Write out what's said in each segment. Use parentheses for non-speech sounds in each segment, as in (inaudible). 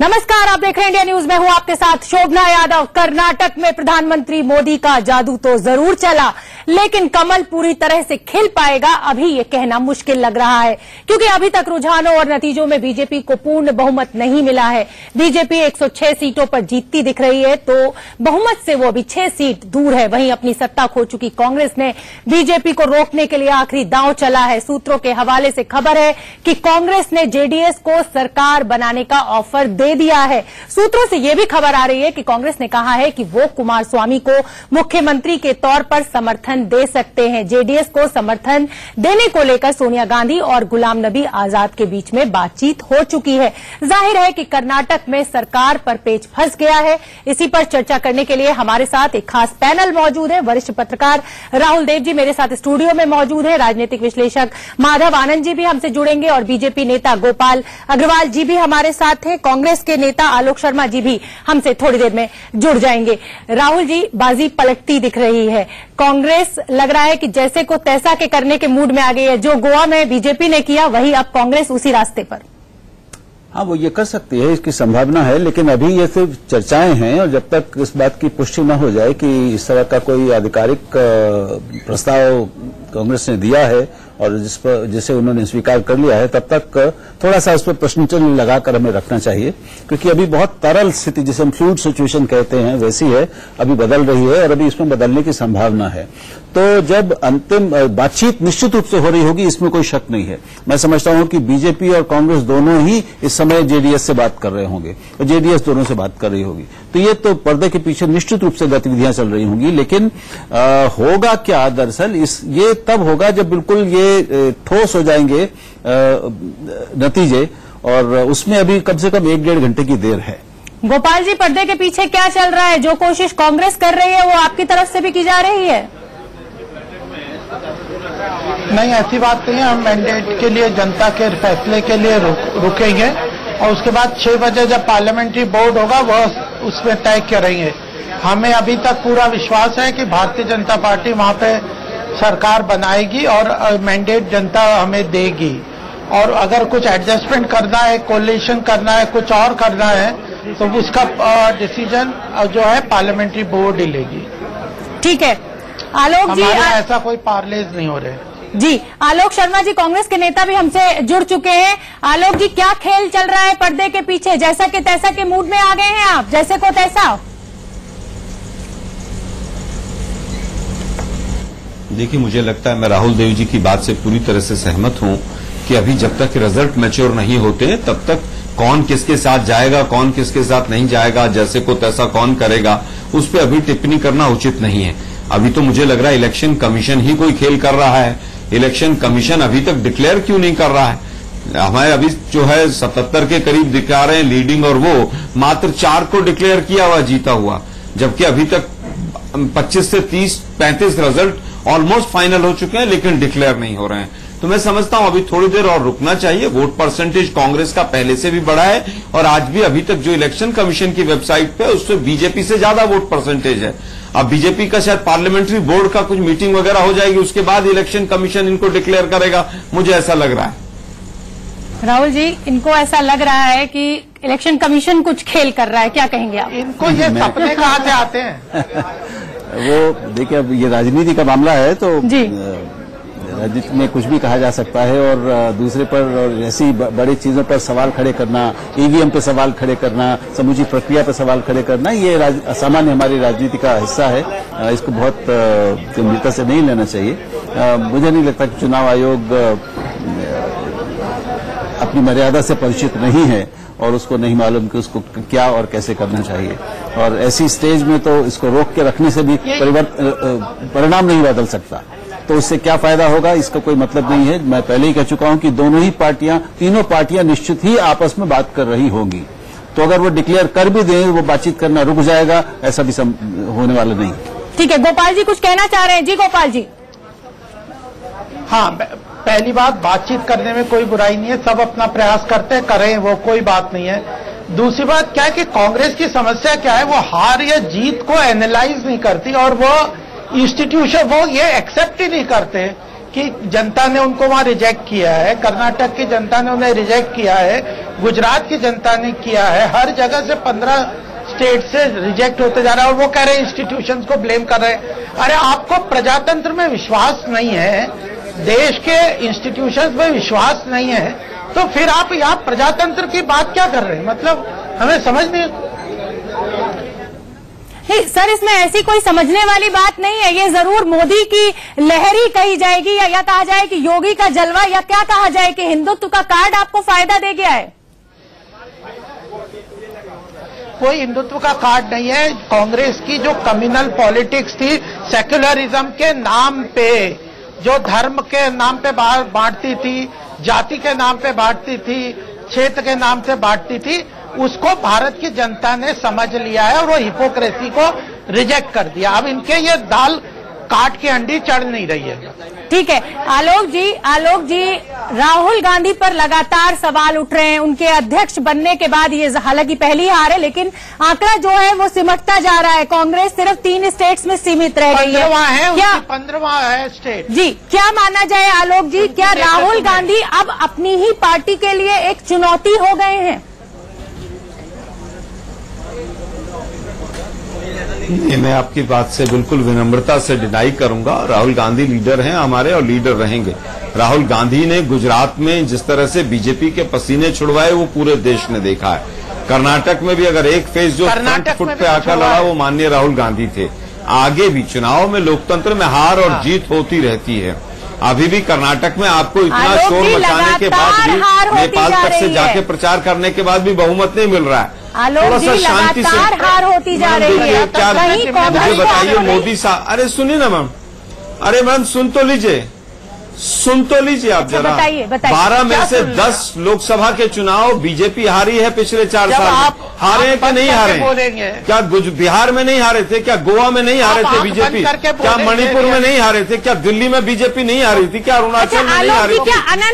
नमस्कार, आप देख रहे हैं इंडिया न्यूज़। में हूँ आपके साथ शोभना यादव। कर्नाटक में प्रधानमंत्री मोदी का जादू तो ज़रूर चला। लेकिन कमल पूरी तरह से खिल पाएगा, अभी ये कहना मुश्किल लग रहा है। क्योंकि अभी तक रुझानों और नतीजों में बीजेपी को पूर्ण बहुमत नहीं मिला है। बीजेपी 106 सीटों पर जीतती दिख रही है तो बहुमत से वो अभी छह सीट दूर है। वहीं अपनी सत्ता खो चुकी कांग्रेस ने। बीजेपी को रोकने के लिए आखिरी दांव चला है। सूत्रों के हवाले से खबर है कि कांग्रेस ने जेडीएस को सरकार बनाने का ऑफ़र दे दिया है। सूत्रों से यह भी खबर आ रही है कि कांग्रेस ने कहा है कि वो कुमार स्वामी को मुख्यमंत्री के तौर पर समर्थन दे सकते हैं। जेडीएस को समर्थन देने को लेकर सोनिया गांधी और गुलाम नबी आज़ाद के बीच में बातचीत हो चुकी है। ज़ाहिर है कि कर्नाटक में सरकार पर पेच फंस गया है। इसी पर चर्चा करने के लिए हमारे साथ एक खास पैनल मौजूद है। वरिष्ठ पत्रकार राहुल देव जी मेरे साथ स्टूडियो में मौजूद है। राजनीतिक विश्लेषक माधव आनंद जी भी हमसे जुड़ेंगे और बीजेपी नेता गोपाल अग्रवाल जी भी हमारे साथ हैं। कांग्रेस के नेता आलोक शर्मा जी भी हमसे थोड़ी देर में जुड़ जाएँगे। राहुल जी, बाजी पलटती दिख रही है। कांग्रेस लग रहा है कि जैसे को तैसा के करने के मूड में आ गई है। जो गोवा में बीजेपी ने किया, वही अब कांग्रेस उसी रास्ते पर। हाँ वो ये कर सकती है, इसकी संभावना है, लेकिन अभी ये सिर्फ़ चर्चाएँ हैं और जब तक इस बात की पुष्टि न हो जाए कि इस तरह का कोई आधिकारिक प्रस्ताव कांग्रेस ने दिया है और जिस पर, जिसे उन्होंने स्वीकार कर लिया है, तब तक थोड़ा सा उस पर प्रश्न चिन्ह लगाकर हमें रखना चाहिए। क्योंकि अभी बहुत तरल स्थिति, जिसे हम फ्लूड सिचुएशन कहते हैं, वैसी है, अभी बदल रही है और अभी इसमें बदलने की संभावना है। तो जब अंतिम बातचीत निश्चित रूप से हो रही होगी, इसमें कोई शक नहीं है। मैं समझता हूँ कि बीजेपी और कांग्रेस दोनों ही इस समय जेडीएस से बात कर रहे होंगे। और जेडीएस दोनों से बात कर रही होगी। तो ये तो पर्दे के पीछे निश्चित रूप से गतिविधियाँ चल रही होंगी लेकिन आ, होगा क्या दरअसल? इस ये तब होगा जब बिल्कुल ये ठोस हो जाएँगे आ, नतीजे और उसमें अभी कम से कम एक डेढ़ घंटे की देर है। गोपाल जी पर्दे के पीछे क्या चल रहा है? जो कोशिश कांग्रेस कर रही है वो आपकी तरफ़ से भी की जा रही है? नहीं ऐसी बात नहीं है। हम मैंडेट के लिए जनता के फैसले के लिए रुकेंगे। और उसके बाद छह बजे जब पार्लियामेंट्री बोर्ड होगा वह उसमें तय करेंगे। हमें अभी तक पूरा विश्वास है कि भारतीय जनता पार्टी वहाँ पे सरकार बनाएगी और मैंडेट जनता हमें देगी। और अगर कुछ एडजस्टमेंट करना है कोलेशन करना है कुछ और करना है तो उसका डिसीज़न जो है पार्लियामेंट्री बोर्ड ही लेगी। ठीक है। आलोक जी आ... ऐसा कोई पार्लेज नहीं हो रहे। जी, आलोक शर्मा जी कांग्रेस के नेता भी हमसे जुड़ चुके हैं। आलोक जी, क्या खेल चल रहा है पर्दे के पीछे? जैसा के तैसा के मूड में आ गए हैं आप, जैसे को तैसा। देखिए, मुझे लगता है मैं राहुल देव जी की बात से पूरी तरह से सहमत हूँ कि अभी जब तक रिज़ल्ट मैच्योर नहीं होते, तब तक कौन किसके साथ जाएगा, कौन किसके साथ नहीं जाएगा, जैसे को तैसा कौन करेगा, उस पर अभी टिप्पणी करना उचित नहीं है। अभी तो मुझे लग रहा है इलेक्शन कमीशन ही कोई खेल कर रहा है। इलेक्शन कमीशन अभी तक डिक्लेयर क्यों नहीं कर रहा है? हमारे अभी जो है सतहत्तर के करीब दिखा रहे हैं लीडिंग और वो मात्र चार को डिक्लेयर किया हुआ, जीता हुआ। जबकि अभी तक 25 से 30 35 रिज़ल्ट ऑलमोस्ट फाइनल हो चुके हैं, लेकिन डिक्लेयर नहीं हो रहे हैं। तो मैं समझता हूँ अभी थोड़ी देर और रुकना चाहिए। वोट परसेंटेज कांग्रेस का पहले से भी बढ़ा है और आज भी अभी तक जो इलेक्शन कमीशन की वेबसाइट पे उससे बीजेपी से ज़्यादा वोट परसेंटेज है। अब बीजेपी का शायद पार्लियामेंट्री बोर्ड का कुछ मीटिंग वगैरह हो जाएगी उसके बाद इलेक्शन कमीशन इनको डिक्लेयर करेगा। मुझे ऐसा लग रहा है। राहुल जी इनको ऐसा लग रहा है कि इलेक्शन कमीशन कुछ खेल कर रहा है। क्या कहेंगे आप? इनको ये सपने कहाँ से आते हैं? (laughs) वो देखिए अब ये राजनीति का मामला है तो जी। राजनीति में कुछ भी कहा जा सकता है और दूसरे पर और ऐसी बड़ी चीज़ों पर सवाल खड़े करना ईवीएम पे सवाल खड़े करना समूची प्रक्रिया पर सवाल खड़े करना ये सामान्य हमारी राजनीति का हिस्सा है। इसको बहुत गंभीरता से नहीं लेना चाहिए। मुझे नहीं लगता कि चुनाव आयोग अपनी मर्यादा से परिचित नहीं है और उसको नहीं मालूम कि उसको क्या और कैसे करना चाहिए। और ऐसी स्टेज में तो इसको रोक के रखने से भी परिवर्तन परिणाम नहीं बदल सकता। तो उससे क्या फ़ायदा होगा? इसका कोई मतलब नहीं है। मैं पहले ही कह चुका हूँ कि दोनों ही पार्टियाँ तीनों पार्टियाँ निश्चित ही आपस में बात कर रही होंगी। तो अगर वो डिक्लेयर कर भी दें वो बातचीत करना रुक जाएगा ऐसा भी होने वाला नहीं। ठीक है गोपाल जी कुछ कहना चाह रहे हैं? जी गोपाल जी। हाँ पहली बात बातचीत करने में कोई बुराई नहीं है सब अपना प्रयास करते हैं करें वो कोई बात नहीं है। दूसरी बात क्या है कि कांग्रेस की समस्या क्या है? वो हार या जीत को एनालाइज नहीं करती और वो इंस्टीट्यूशन वो ये एक्सेप्ट ही नहीं करते कि जनता ने उनको वहाँ रिजेक्ट किया है, कर्नाटक की जनता ने उन्हें रिजेक्ट किया है, गुजरात की जनता ने किया है, हर जगह से पंद्रह स्टेट से रिजेक्ट होते जा रहा है और वो कह रहे हैं इंस्टीट्यूशंस को ब्लेम कर रहे हैं। अरे आपको प्रजातंत्र में विश्वास नहीं है, देश के इंस्टीट्यूशन में विश्वास नहीं है तो फिर आप यहाँ प्रजातंत्र की बात क्या कर रहे हैं? मतलब हमें समझ नहीं सर इसमें ऐसी कोई समझने वाली बात नहीं है। ये ज़रूर मोदी की लहरी कही जाएगी या, या कहा जाए कि योगी का जलवा या क्या कहा जाए कि हिंदुत्व का कार्ड आपको फ़ायदा दे गया है? कोई हिंदुत्व का कार्ड नहीं है। कांग्रेस की जो कम्युनल पॉलिटिक्स थी सेक्युलरिज्म के नाम पे जो धर्म के नाम पे बांटती थी जाति के नाम पे बांटती थी क्षेत्र के नाम से बांटती थी उसको भारत की जनता ने समझ लिया है और वो हिपोक्रेसी को रिजेक्ट कर दिया। अब इनके ये दाल काट के अंडी चढ़ नहीं रही है। ठीक है। आलोक जी आलोक जी राहुल गांधी पर लगातार सवाल उठ रहे हैं। उनके अध्यक्ष बनने के बाद ये हालाँकि पहली हार है लेकिन आंकड़ा जो है वो सिमटता जा रहा है। कांग्रेस सिर्फ़ तीन स्टेट्स में सीमित रह गई है। है क्या पंद्रवा है स्टेट जी क्या माना जाए आलोक जी क्या राहुल गांधी अब अपनी ही पार्टी के लिए एक चुनौती हो गए हैं? ये मैं आपकी बात से बिल्कुल विनम्रता से डिनाई करूँगा। राहुल गांधी लीडर हैं हमारे और लीडर रहेंगे। राहुल गांधी ने गुजरात में जिस तरह से बीजेपी के पसीने छुड़वाए वो पूरे देश ने देखा है। कर्नाटक में भी अगर एक फ़ेज़ जो फ्रंट फुट पे आकर लड़ा वो माननीय राहुल गांधी थे। आगे भी चुनाव में लोकतंत्र में हार और जीत होती रहती है। अभी भी कर्नाटक में आपको इतना शोर मचाने के बाद भी नेपाल तक से जाके प्रचार करने के बाद भी बहुमत नहीं मिल रहा है। आलोक जी, लगातार हार होती जा रही है। कहीं मुझे बताइए मोदी साहब अरे सुनिए ना मैम। अरे मैम सुन तो लीजिए। सुन तो लीजिए आप अच्छा, जरा। बताइए, बताइए। बारह में से दस लोकसभा के चुनाव बीजेपी हारी है पिछले चार साल आप- हारे हैं कि नहीं हारे? बोलेंगे। क्या बिहार में नहीं हारे थे? क्या गोवा में नहीं हारे थे बीजेपी? क्या मणिपुर में नहीं हारे थे? क्या दिल्ली में बीजेपी नहीं हारी थी? क्या अरुणाचल अच्छा, में नहीं हारी थी?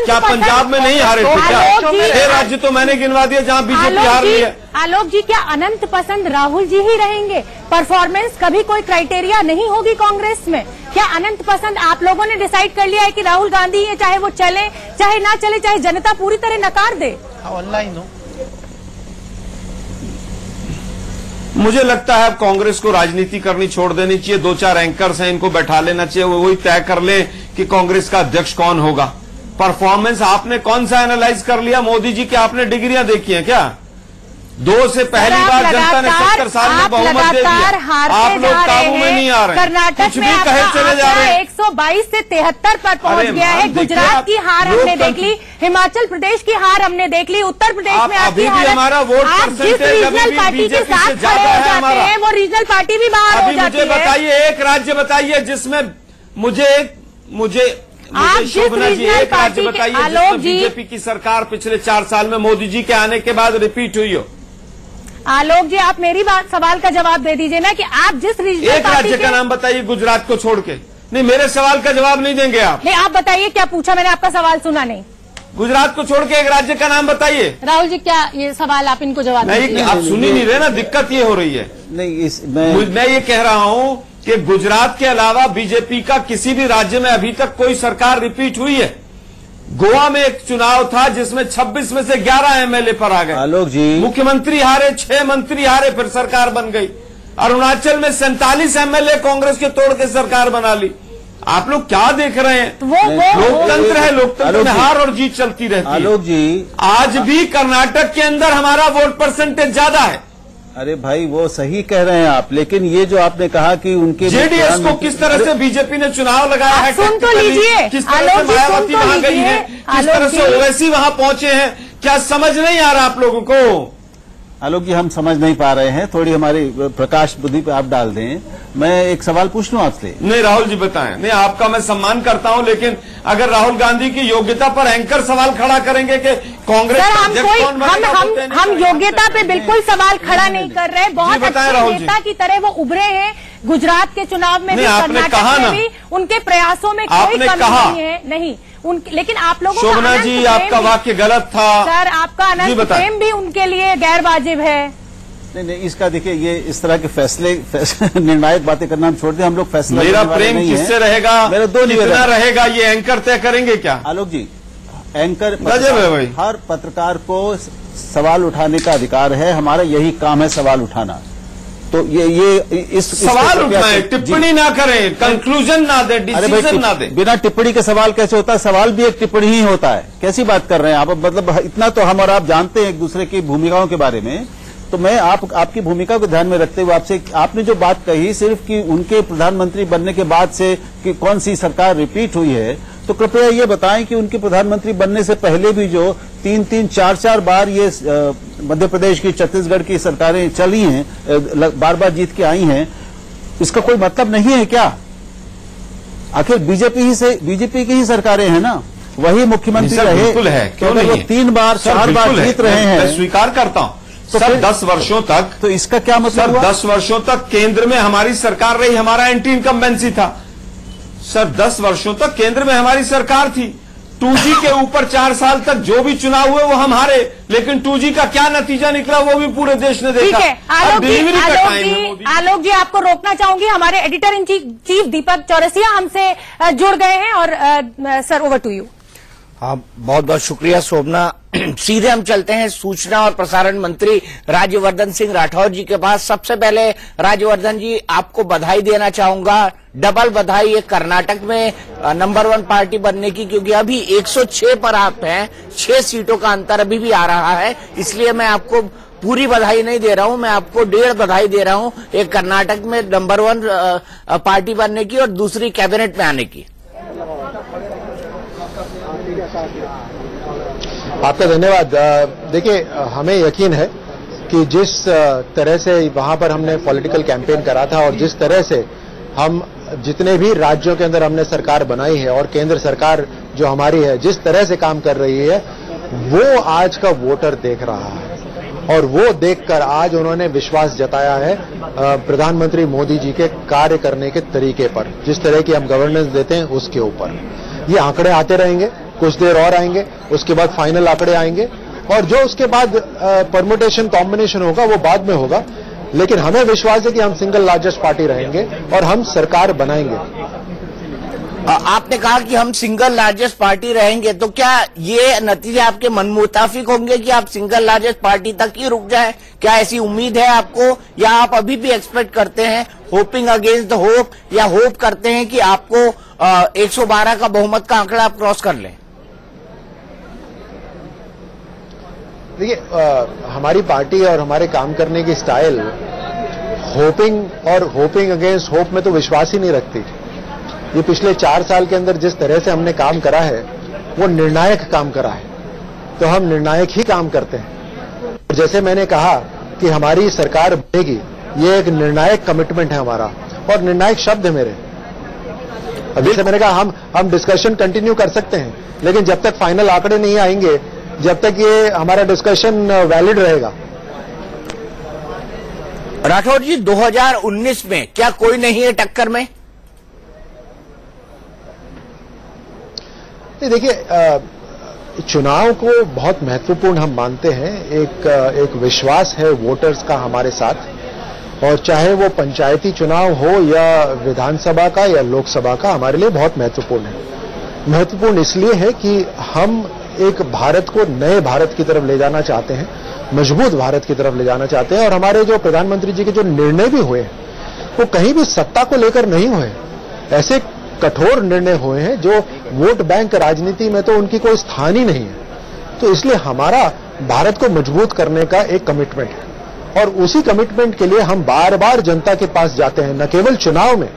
क्या पंजाब में नहीं हारे थे? क्या छह राज्य तो मैंने गिनवा दिया जहाँ बीजेपी हार रही है। आलोक जी क्या अनंत पसंद राहुल जी ही रहेंगे? परफॉर्मेंस कभी कोई क्राइटेरिया नहीं होगी कांग्रेस में। क्या अनंत पसंद आप लोगों ने डिसाइड कर लिया है कि राहुल गांधी है चाहे वो चले चाहे ना चले चाहे जनता पूरी तरह नकार दे? ऑनलाइन हो। मुझे लगता है अब कांग्रेस को राजनीति करनी छोड़ देनी चाहिए। दो चार एंकर्स हैं इनको बैठा लेना चाहिए। वो वही तय कर ले कि कांग्रेस का अध्यक्ष कौन होगा। परफॉर्मेंस आपने कौन सा एनालाइज कर लिया? मोदी जी की आपने डिग्रियाँ देखी हैं क्या? दो से पहली बार जनता ने सत्तर साल में बहुमत दे दिया। आप लोग काबू में नहीं आ रहे। कर्नाटक कुछ में भी कहे चले जा रहे। हैं 122 से तिहत्तर पर पहुँच गया है। गुजरात की हार हमने देख ली हिमाचल प्रदेश की हार हमने देख ली उत्तर प्रदेश में अभी आपकी भी हमारा वोट परसेंटेज रीजनल पार्टी के साथ खड़े ज़्यादा हो जाते हैं वो रीजनल पार्टी भी बाहर हो जाती मुझे है। बताइए एक राज्य बताइए जिसमें मुझे मुझे आप शोभना जी एक राज्य बताइए बीजेपी की सरकार पिछले चार साल में मोदी जी के आने के बाद रिपीट हुई हो। आलोक जी आप मेरी बात सवाल का जवाब दे दीजिए ना कि आप जिस रीजनल एक राज्य का नाम बताइए गुजरात को छोड़ के। नहीं मेरे सवाल का जवाब नहीं देंगे आप। नहीं आप बताइए क्या पूछा मैंने आपका सवाल सुना नहीं। गुजरात को छोड़ के एक राज्य का नाम बताइए। राहुल जी क्या ये सवाल आप इनको जवाब नहीं आप सुन ही नहीं रहे ना दिक्कत ये हो रही है। नहीं इस मैं मैं ये कह रहा हूँ कि गुजरात के अलावा बीजेपी का किसी भी राज्य में अभी तक कोई सरकार रिपीट हुई है। गोवा में एक चुनाव था जिसमें 26 में से 11 एमएलए पर आ गए। आलोक जी। मुख्यमंत्री हारे छह मंत्री हारे फिर सरकार बन गई। अरुणाचल में सैंतालीस एमएलए कांग्रेस के तोड़ के सरकार बना ली। आप लोग क्या देख रहे हैं? वो वो लोकतंत्र है लोकतंत्र में हार और जीत चलती रहती है। आलोक जी। आज भी कर्नाटक के अंदर हमारा वोट परसेंटेज ज़्यादा है। अरे भाई वो सही कह रहे हैं आप लेकिन ये जो आपने कहा कि उनके जेडीएस को किस तरह से बीजेपी ने चुनाव लगाया है सुन तो लीजिए। किस तरह से मायावती तो वहाँ गई है किस तरह से। ओवैसी वहाँ पहुँचे हैं क्या समझ नहीं आ रहा आप लोगों को आलोक जी हम समझ नहीं पा रहे हैं थोड़ी हमारी प्रकाश बुद्धि पे आप डाल दें मैं एक सवाल पूछ लूँ आपसे? नहीं राहुल जी बताएँ। नहीं आपका मैं सम्मान करता हूँ लेकिन अगर राहुल गांधी की योग्यता पर एंकर सवाल खड़ा करेंगे कि कांग्रेस सर हम कोई हम हम हम योग्यता पे बिल्कुल सवाल खड़ा नहीं कर रहे बहुत बताएँ अच्छे राहुल जी। नेता की तरह वो उभरे हैं गुजरात के चुनाव में भी आपने कर्नाटक कहा में ना। भी उनके प्रयासों में कोई आपने कमी कहा। नहीं है नहीं। उन लेकिन आप लोगों का शोभना जी आपका वाक्य गलत था। सर आपका अनंत प्रेम भी उनके लिए गैर वाजिब है। नहीं नहीं इसका देखिए ये इस तरह के फैसले फैसले (laughs) निर्णायक बातें करना हम छोड़ दें हम लोग फैसला मेरा प्रेम किससे रहेगा? मेरा दो कितना रहेगा? ये एंकर तय करेंगे क्या? आलोक जी एंकर भाई। हर पत्रकार को सवाल उठाने का अधिकार है हमारा यही काम है सवाल उठाना। तो ये ये इस सवाल उठाएँ टिप्पणी ना करें कंक्लूजन ना दे डिसीज़न ना दे। बिना टिप्पणी के सवाल कैसे होता है? सवाल भी एक टिप्पणी ही होता है। कैसी बात कर रहे हैं आप? मतलब इतना तो हम और आप जानते हैं एक दूसरे की भूमिकाओं के बारे में। तो मैं आप आपकी भूमिका को ध्यान में रखते हुए आपसे आपने जो बात कही सिर्फ़ कि उनके प्रधानमंत्री बनने के बाद से कि कौन सी सरकार रिपीट हुई है तो कृपया ये बताएँ कि उनके प्रधानमंत्री बनने से पहले भी जो तीन तीन चार चार बार ये मध्य प्रदेश की छत्तीसगढ़ की सरकारें चली हैं बार बार जीत के आई हैं इसका कोई मतलब नहीं है क्या? आखिर बीजेपी ही से बीजेपी की ही सरकारें हैं ना? वही मुख्यमंत्री रहे बिल्कुल है तो क्यों नहीं वो है? तीन बार चार बार जीत रहे हैं। स्वीकार करता हूँ। तो सर दस वर्षों तक तो इसका क्या मतलब सर हुआ? दस वर्षों तक केंद्र में हमारी सरकार रही हमारा एंटी इनकम्बेंसी था। सर दस वर्षों तक केंद्र में हमारी सरकार थी। टू जी के ऊपर चार साल तक जो भी चुनाव हुए वो हम हारे। लेकिन टू जी का क्या नतीजा निकला वो भी पूरे देश ने ठीक देखा है आलोक जी डिलीवरी का आलोक टाइम जी आलोक जी आपको रोकना चाहूँगी। हमारे editor in chief Deepak Chaurasia हमसे जुड़ गए हैं और सर ओवर टू यू हाँ बहुत बहुत शुक्रिया, शोभना। (clears throat) सीधे हम चलते हैं सूचना और प्रसारण मंत्री राज्यवर्धन सिंह राठौर जी के पास। सबसे पहले राज्यवर्धन जी, आपको बधाई देना चाहूँगा। डबल बधाई है कर्नाटक में नंबर वन पार्टी बनने की, क्योंकि अभी 106 पर आप हैं। छह सीटों का अंतर अभी भी आ रहा है, इसलिए मैं आपको पूरी बधाई नहीं दे रहा हूँ, मैं आपको डेढ़ बधाई दे रहा हूँ। एक कर्नाटक में नंबर वन पार्टी बनने की और दूसरी कैबिनेट में आने की। आपका धन्यवाद। देखिए, हमें यकीन है कि जिस तरह से वहाँ पर हमने पॉलिटिकल कैंपेन करा था और जिस तरह से हम जितने भी राज्यों के अंदर हमने सरकार बनाई है और केंद्र सरकार जो हमारी है, जिस तरह से काम कर रही है, वो आज का वोटर देख रहा है। और वो देखकर आज उन्होंने विश्वास जताया है प्रधानमंत्री मोदी जी के कार्य करने के तरीके पर। जिस तरह की हम गवर्नेंस देते हैं, उसके ऊपर। ये आंकड़े आते रहेंगे। कुछ देर और आएँगे उसके बाद फाइनल आंकड़े आएँगे और जो उसके बाद परमुटेशन कॉम्बिनेशन होगा वो बाद में होगा। लेकिन हमें विश्वास है कि हम सिंगल लार्जेस्ट पार्टी रहेंगे और हम सरकार बनाएँगे। आपने कहा कि हम सिंगल लार्जेस्ट पार्टी रहेंगे तो क्या ये नतीजे आपके मन मुताफिक होंगे कि आप सिंगल लार्जेस्ट पार्टी तक ही रुक जाए? क्या ऐसी उम्मीद है आपको या आप अभी भी एक्सपेक्ट करते हैं होपिंग अगेंस्ट द होप या होप करते हैं कि आपको आ, 112 का बहुमत का आंकड़ा आप क्रॉस कर लें? देखिए हमारी पार्टी और हमारे काम करने की स्टाइल होपिंग और होपिंग अगेंस्ट होप में तो विश्वास ही नहीं रखती ये पिछले चार साल के अंदर जिस तरह से हमने काम करा है, वो निर्णायक काम करा है। तो हम निर्णायक ही काम करते हैं। जैसे मैंने कहा कि हमारी सरकार बनेगी, ये एक निर्णायक कमिटमेंट है हमारा। और निर्णायक शब्द है मेरे। अभी से मैंने कहा, हम हम डिस्कशन कंटिन्यू कर सकते हैं, लेकिन जब तक फाइनल आंकड़े नहीं आएँगे जब तक ये हमारा डिस्कशन वैलिड रहेगा। राठौर जी 2019 में क्या कोई नहीं है टक्कर में? नहीं देखिए चुनाव को बहुत महत्वपूर्ण हम मानते हैं। एक एक विश्वास है वोटर्स का हमारे साथ। और चाहे वो पंचायती चुनाव हो या विधानसभा का या लोकसभा का हमारे लिए बहुत महत्वपूर्ण है। महत्वपूर्ण इसलिए है कि हम एक भारत को नए भारत की तरफ़ ले जाना चाहते हैं, मज़बूत भारत की तरफ़ ले जाना चाहते हैं, और हमारे जो प्रधानमंत्री जी के जो निर्णय भी हुए वो कहीं भी सत्ता को लेकर नहीं हुए ऐसे कठोर निर्णय हुए हैं जो वोट बैंक राजनीति में तो उनकी कोई स्थान ही नहीं है। तो इसलिए हमारा भारत को मज़बूत करने का एक कमिटमेंट है। और उसी कमिटमेंट के लिए हम बार बार जनता के पास जाते हैं, न केवल चुनाव में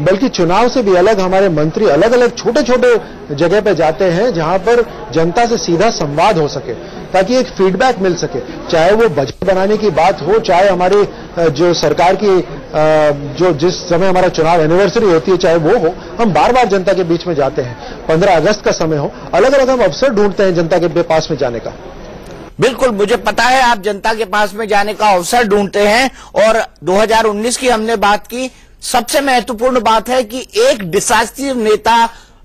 बल्कि चुनाव से भी अलग हमारे मंत्री अलग अलग छोटे छोटे जगह पे जाते हैं जहाँ पर जनता से सीधा संवाद हो सके, ताकि एक फीडबैक मिल सके। चाहे वो बजट बनाने की बात हो, चाहे हमारी जो सरकार की जो जिस समय हमारा चुनाव एनिवर्सरी होती है, चाहे वो हो, हम बार बार जनता के बीच में जाते हैं। पंद्रह अगस्त का समय हो अलग अलग हम अवसर ढूंढते हैं जनता के पास में जाने का। बिल्कुल, मुझे पता है आप जनता के पास में जाने का अवसर ढूंढते हैं, और 2019 की हमने बात की सबसे महत्वपूर्ण बात है कि एक डिसास्टिव नेता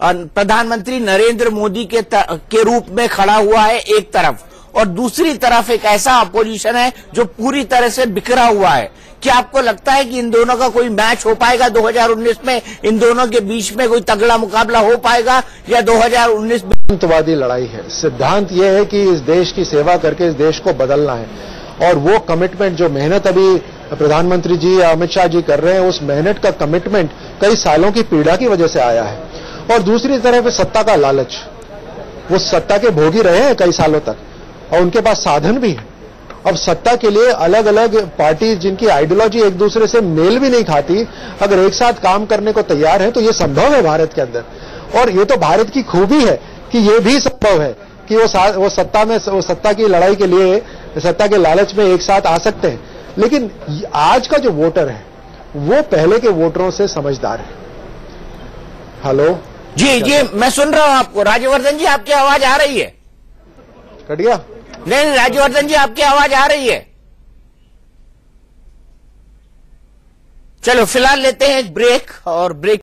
प्रधानमंत्री नरेंद्र मोदी के के रूप में खड़ा हुआ है एक तरफ़। और दूसरी तरफ़ एक ऐसा अपोजिशन है जो पूरी तरह से बिखरा हुआ है। क्या आपको लगता है कि इन दोनों का कोई मैच हो पाएगा? 2019 में इन दोनों के बीच में कोई तगड़ा मुकाबला हो पाएगा या 2019 में सिद्धांतवादी लड़ाई है? सिद्धांत यह है कि इस देश की सेवा करके इस देश को बदलना है। और वो कमिटमेंट जो मेहनत अभी प्रधानमंत्री जी, या अमित शाह जी कर रहे हैं, उस मेहनत का कमिटमेंट कई सालों की पीड़ा की वजह से आया है। और दूसरी तरफ़ सत्ता का लालच, वो सत्ता के भोगी रहे हैं कई सालों तक, और उनके पास साधन भी है। अब सत्ता के लिए अलग अलग पार्टी जिनकी आइडियोलॉजी एक दूसरे से मेल भी नहीं खाती, अगर एक साथ काम करने को तैयार है तो ये संभव है भारत के अंदर। और ये तो भारत की खूबी है कि ये भी संभव है कि वो वो सत्ता में, वो सत्ता की लड़ाई के लिए, सत्ता के लालच में एक साथ आ सकते हैं। लेकिन आज का जो वोटर है वो पहले के वोटरों से समझदार है। हेलो? जी जी मैं सुन रहा हूँ आपको। राज्यवर्धन जी आपकी आवाज़ आ रही है? कट गया? नहीं नहीं राज्यवर्धन जी आपकी आवाज़ आ रही है? चलो फ़िलहाल लेते हैं एक ब्रेक और ब्रेक